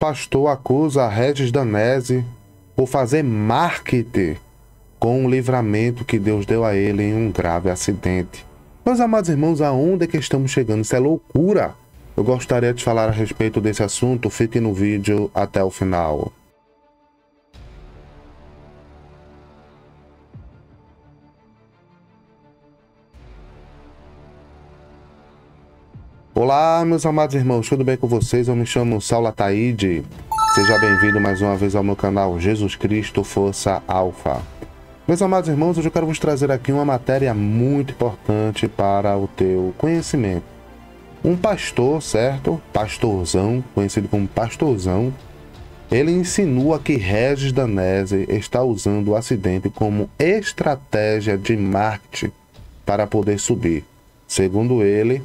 Pastor acusa Regis Danese por fazer marketing com o livramento que Deus deu a ele em um grave acidente. Meus amados irmãos, aonde é que estamos chegando? Isso é loucura! Eu gostaria de falar a respeito desse assunto, fique no vídeo até o final. Olá, meus amados irmãos, tudo bem com vocês? Eu me chamo Saulo Ataíde. Seja bem-vindo mais uma vez ao meu canal Jesus Cristo Força Alfa. Meus amados irmãos, hoje eu quero vos trazer aqui uma matéria muito importante para o teu conhecimento. Um pastor, certo? Pastorzão, conhecido como pastorzão, ele insinua que Regis Danese está usando o acidente como estratégia de marketing para poder subir. Segundo ele,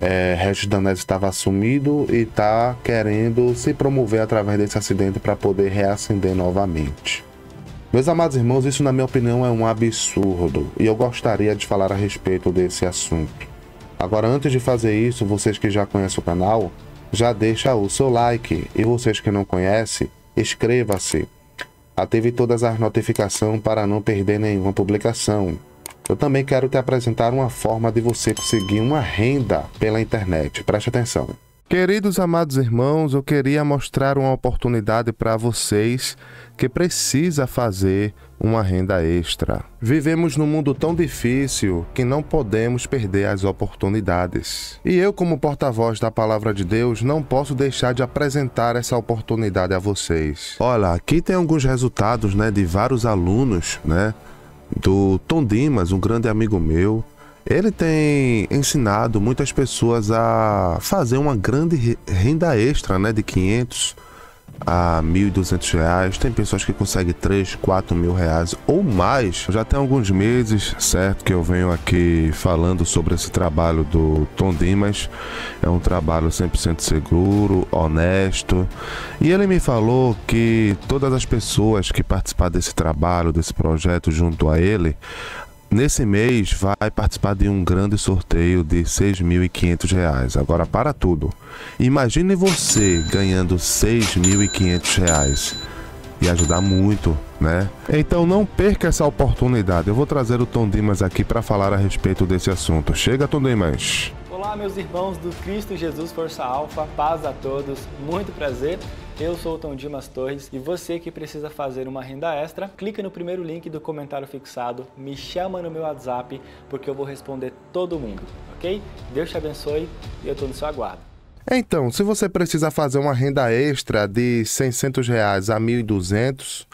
é, Regis Danese estava assumido e está querendo se promover através desse acidente para poder reacender novamente. Meus amados irmãos, isso na minha opinião é um absurdo e eu gostaria de falar a respeito desse assunto. Agora, antes de fazer isso, vocês que já conhecem o canal, já deixa o seu like e vocês que não conhecem, inscreva-se. Ative todas as notificações para não perder nenhuma publicação. Eu também quero te apresentar uma forma de você conseguir uma renda pela internet. Preste atenção. Queridos amados irmãos, eu queria mostrar uma oportunidade para vocês que precisa fazer uma renda extra. Vivemos num mundo tão difícil que não podemos perder as oportunidades. E eu, como porta-voz da palavra de Deus, não posso deixar de apresentar essa oportunidade a vocês. Olha, aqui tem alguns resultados, né, de vários alunos, né, do Tom Dimas, um grande amigo meu. Ele tem ensinado muitas pessoas a fazer uma grande renda extra, né, de 500 a 1.200 reais. Tem pessoas que conseguem 3, 4 mil reais ou mais. Já tem alguns meses, certo, que eu venho aqui falando sobre esse trabalho do Tom Dimas. É um trabalho 100% seguro, honesto. E ele me falou que todas as pessoas que participar desse trabalho, desse projeto junto a ele, Nesse mês vai participar de um grande sorteio de R$ 6.500. Agora para tudo. Imagine você ganhando R$ 6.500 e ajudar muito, né? Então não perca essa oportunidade. Eu vou trazer o Tom Dimas aqui para falar a respeito desse assunto. Chega, Tom Dimas. Olá, meus irmãos do Cristo Jesus Força Alfa, paz a todos, muito prazer. Eu sou o Tom Dimas Torres e você que precisa fazer uma renda extra, clica no primeiro link do comentário fixado, me chama no meu WhatsApp porque eu vou responder todo mundo, ok? Deus te abençoe e eu estou no seu aguardo. Então, se você precisa fazer uma renda extra de 600 reais a 1.200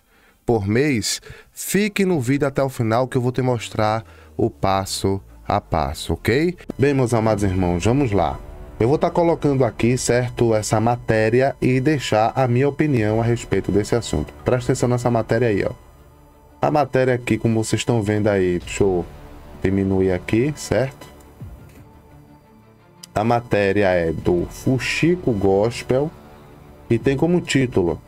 por mês, fique no vídeo até o final que eu vou te mostrar o passo a passo, ok? Bem, meus amados irmãos, vamos lá. Eu vou estar tá colocando aqui, certo, essa matéria e deixar a minha opinião a respeito desse assunto. Presta atenção nessa matéria aí, ó. A matéria aqui, como vocês estão vendo aí, deixa eu diminuir aqui, certo? A matéria é do Fuxico Gospel e tem como título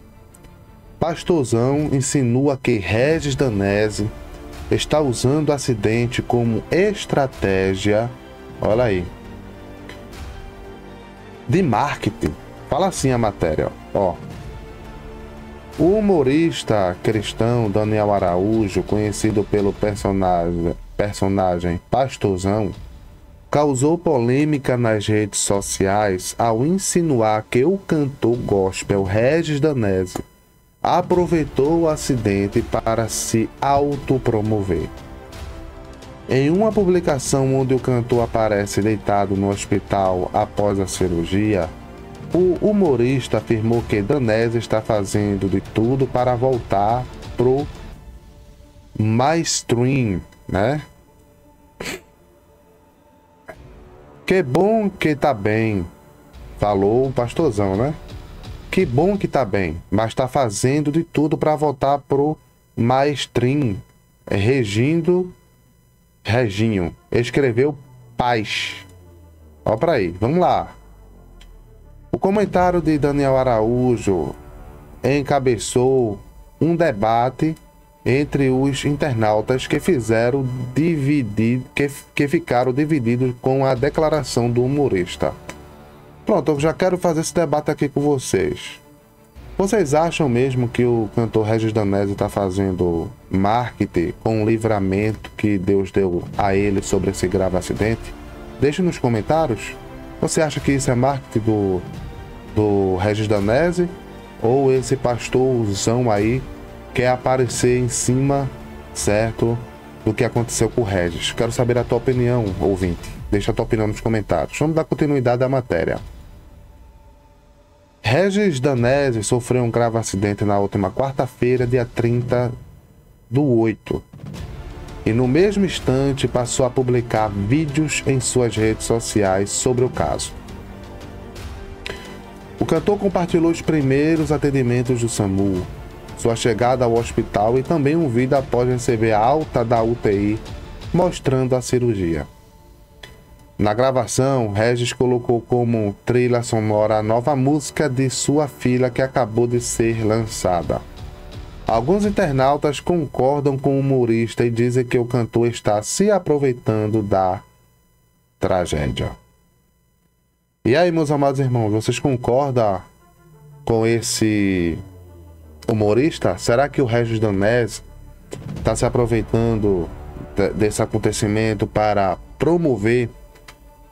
Pastorzão insinua que Regis Danese está usando acidente como estratégia, olha aí, de marketing. Fala assim a matéria, ó. O humorista cristão Daniel Araújo, conhecido pelo personagem, personagem Pastorzão, causou polêmica nas redes sociais ao insinuar que o cantor gospel Regis Danese aproveitou o acidente para se autopromover. Em uma publicação onde o cantor aparece deitado no hospital após a cirurgia, o humorista afirmou que Danese está fazendo de tudo para voltar pro mainstream, né? Que bom que tá bem, falou o pastorzão, né? Que bom que tá bem, mas tá fazendo de tudo para voltar pro mainstream, regindo Reginho, escreveu paz. Ó para aí, vamos lá. O comentário de Daniel Araújo encabeçou um debate entre os internautas que fizeram dividir, que, que ficaram divididos com a declaração do humorista. Pronto, eu já quero fazer esse debate aqui com vocês. Vocês acham mesmo que o cantor Regis Danese está fazendo marketing com o livramento que Deus deu a ele sobre esse grave acidente? Deixe nos comentários. Você acha que isso é marketing do, do Regis Danese? Ou esse pastorzão aí quer aparecer em cima, certo, do que aconteceu com o Regis? Quero saber a tua opinião, ouvinte. Deixa a tua opinião nos comentários. Vamos dar continuidade à matéria. Regis Danese sofreu um grave acidente na última quarta-feira, dia 30 do 8. E no mesmo instante passou a publicar vídeos em suas redes sociais sobre o caso. O cantor compartilhou os primeiros atendimentos do SAMU, sua chegada ao hospital e também um vídeo após receber a alta da UTI, mostrando a cirurgia. Na gravação, Regis colocou como trilha sonora a nova música de sua filha que acabou de ser lançada. Alguns internautas concordam com o humorista e dizem que o cantor está se aproveitando da tragédia. E aí, meus amados irmãos, vocês concordam com esse humorista? Será que o Regis Danés está se aproveitando desse acontecimento para promover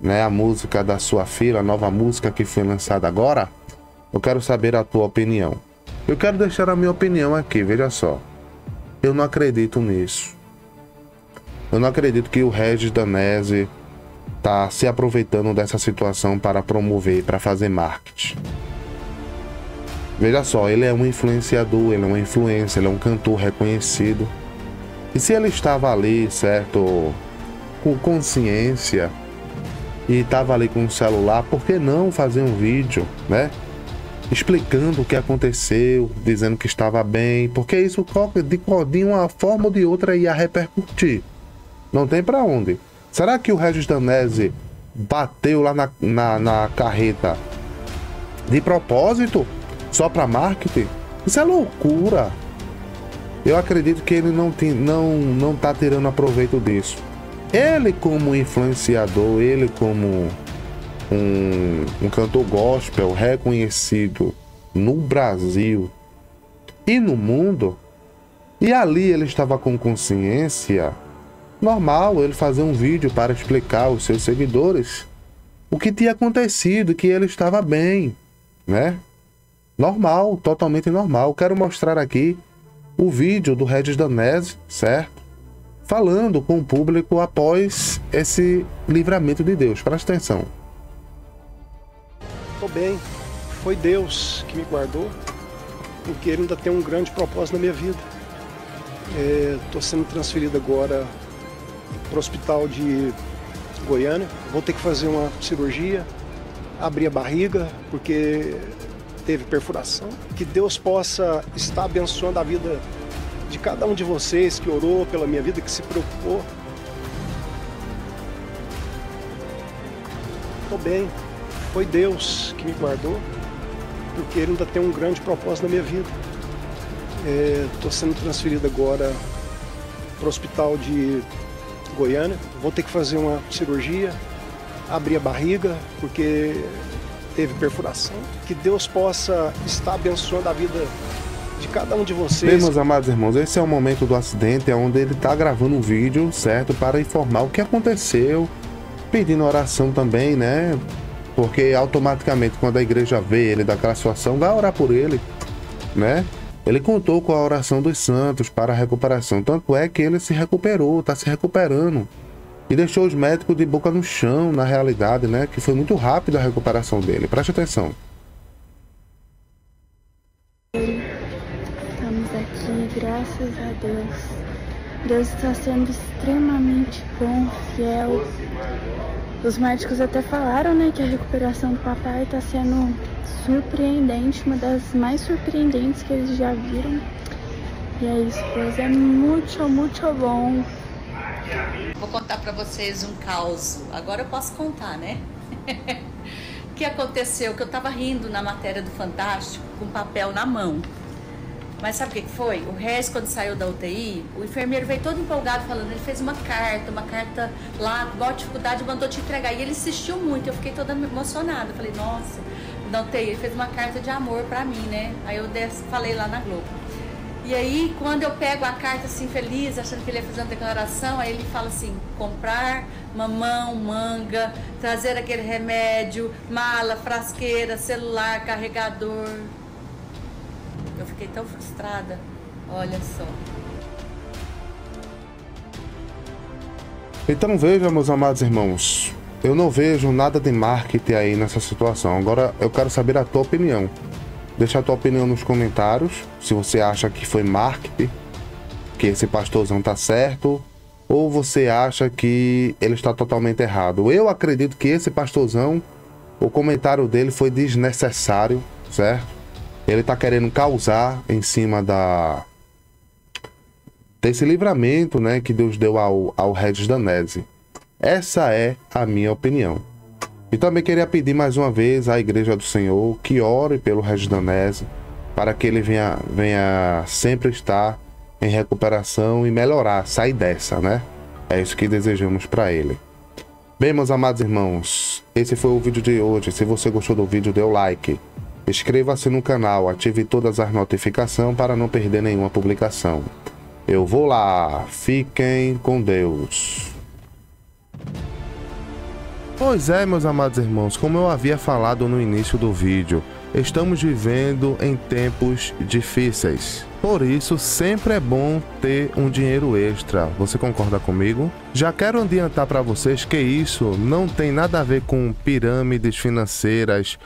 né, a música da sua filha, a nova música que foi lançada agora, eu quero saber a tua opinião. Eu quero deixar a minha opinião aqui, veja só. Eu não acredito nisso. Eu não acredito que o Regis Danese tá se aproveitando dessa situação para promover, para fazer marketing. Veja só, ele é um influenciador, ele é uma influência, ele é um cantor reconhecido. E se ele estava ali, certo, com consciência, e estava ali com o celular, por que não fazer um vídeo, né? Explicando o que aconteceu, dizendo que estava bem, porque isso de, uma forma ou de outra ia repercutir. Não tem para onde. Será que o Regis Danese bateu lá na, na, na carreta de propósito? Só para marketing? Isso é loucura. Eu acredito que ele não, tem, não, não tá tirando aproveito disso. Ele como influenciador, ele como um, um cantor gospel reconhecido no Brasil e no mundo, e ali ele estava com consciência, normal ele fazer um vídeo para explicar aos seus seguidores o que tinha acontecido, que ele estava bem, né? Normal, totalmente normal. Quero mostrar aqui o vídeo do Regis Danese, certo? Falando com o público após esse livramento de Deus. Presta atenção. Estou bem. Foi Deus que me guardou, porque Ele ainda tem um grande propósito na minha vida. Estou é, sendo transferido agora para o hospital de Goiânia. Vou ter que fazer uma cirurgia, abrir a barriga, porque teve perfuração. Que Deus possa estar abençoando a vida de cada um de vocês que orou pela minha vida, que se preocupou. Estou bem. Foi Deus que me guardou, porque Ele ainda tem um grande propósito na minha vida. Estou é, sendo transferido agora para o hospital de Goiânia. Vou ter que fazer uma cirurgia, abrir a barriga, porque teve perfuração. Que Deus possa estar abençoando a vida de cada um de vocês. Bem, meus amados irmãos, esse é o momento do acidente, é onde ele está gravando um vídeo, certo? Para informar o que aconteceu, pedindo oração também, né? Porque automaticamente, quando a igreja vê ele daquela situação, vai orar por ele, né? Ele contou com a oração dos santos para a recuperação. Tanto é que ele se recuperou, está se recuperando. E deixou os médicos de boca no chão, na realidade, né? Que foi muito rápido a recuperação dele. Preste atenção. Graças a Deus. Deus está sendo extremamente bom, fiel. Os médicos até falaram, né, que a recuperação do papai está sendo surpreendente, uma das mais surpreendentes que eles já viram. E é isso, pois é muito, muito bom. Vou contar para vocês um caos. Agora eu posso contar, né? o que aconteceu? Que eu estava rindo na matéria do Fantástico com papel na mão. Mas sabe o que foi? O Regis, quando saiu da UTI, o enfermeiro veio todo empolgado falando, ele fez uma carta, uma carta lá, maior dificuldade, mandou te entregar. E ele insistiu muito, eu fiquei toda emocionada. falei, nossa, notei, ele fez uma carta de amor para mim, né? Aí eu falei lá na Globo. E aí, quando eu pego a carta assim, feliz, achando que ele ia fazer uma declaração, aí ele fala assim: comprar mamão, manga, trazer aquele remédio, mala, frasqueira, celular, carregador. Eu fiquei tão frustrada. Olha só. Então veja, meus amados irmãos, eu não vejo nada de marketing aí nessa situação. Agora eu quero saber a tua opinião. Deixa a tua opinião nos comentários, se você acha que foi marketing, que esse pastorzão tá certo, ou você acha que ele está totalmente errado. Eu acredito que esse pastorzão, o comentário dele foi desnecessário, certo? Ele tá querendo causar em cima da desse livramento, né, que Deus deu ao, ao Regis Danese. Essa é a minha opinião. E também queria pedir mais uma vez à Igreja do Senhor que ore pelo Regis Danese para que ele venha, venha sempre estar em recuperação e melhorar, sair dessa, né? É isso que desejamos para ele. Bem, meus amados irmãos, esse foi o vídeo de hoje. Se você gostou do vídeo, dê o like. Inscreva-se no canal, ative todas as notificações para não perder nenhuma publicação. Eu vou lá. Fiquem com Deus. Pois é, meus amados irmãos, como eu havia falado no início do vídeo, estamos vivendo em tempos difíceis. Por isso, sempre é bom ter um dinheiro extra. Você concorda comigo? Já quero adiantar para vocês que isso não tem nada a ver com pirâmides financeiras,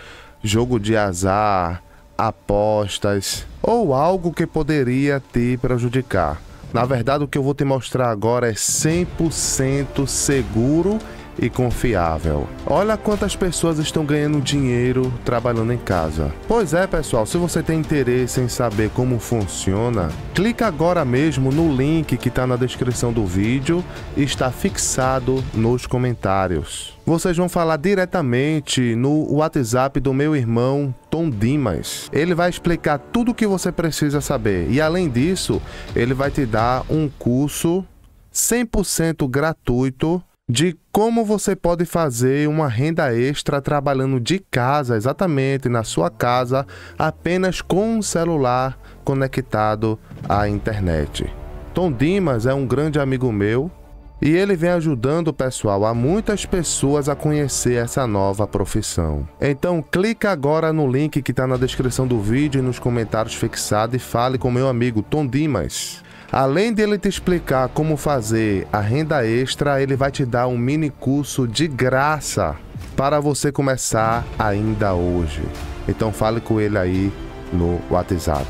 jogo de azar, apostas ou algo que poderia te prejudicar. Na verdade, o que eu vou te mostrar agora é 100% seguro confiável. Olha quantas pessoas estão ganhando dinheiro trabalhando em casa. Pois é, pessoal, se você tem interesse em saber como funciona, clica agora mesmo no link que está na descrição do vídeo e está fixado nos comentários. Vocês vão falar diretamente no WhatsApp do meu irmão Tom Dimas. Ele vai explicar tudo o que você precisa saber e além disso, ele vai te dar um curso 100% gratuito de como você pode fazer uma renda extra trabalhando de casa, exatamente na sua casa, apenas com um celular conectado à internet. Tom Dimas é um grande amigo meu e ele vem ajudando o pessoal, a muitas pessoas a conhecer essa nova profissão. Então clica agora no link que está na descrição do vídeo e nos comentários fixado e fale com meu amigo Tom Dimas. Além dele te explicar como fazer a renda extra, ele vai te dar um mini curso de graça para você começar ainda hoje. Então fale com ele aí no WhatsApp.